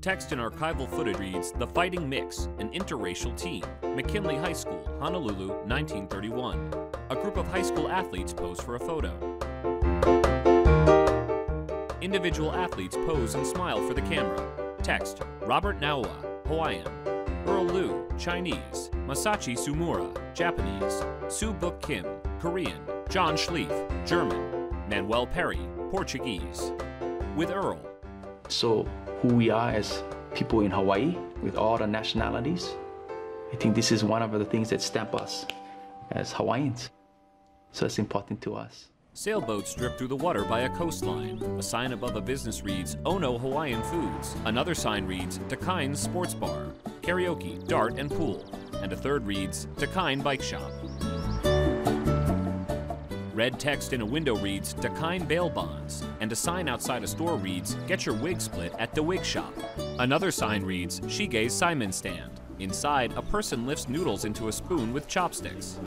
Text and archival footage reads The Fighting Mix, an interracial team. McKinley High School, Honolulu, 1931. A group of high school athletes pose for a photo. Individual athletes pose and smile for the camera. Text Robert Naua, Hawaiian. Earl Liu, Chinese. Masachi Sumura, Japanese. Sue Book Kim, Korean. John Schlief, German. Manuel Perry, Portuguese. With Earl, So, who we are as people in Hawaii, with all the nationalities, I think this is one of the things that stamp us as Hawaiians. So, it's important to us. Sailboats drift through the water by a coastline. A sign above a business reads oh Ono Hawaiian Foods. Another sign reads Dakine Sports Bar, Karaoke, Dart, and Pool. And a third reads Dakine Bike Shop. Red text in a window reads Dakine Bail Bonds, and a sign outside a store reads Get your wig split at the wig shop. Another sign reads Shige's Saimin Stand. Inside, a person lifts noodles into a spoon with chopsticks.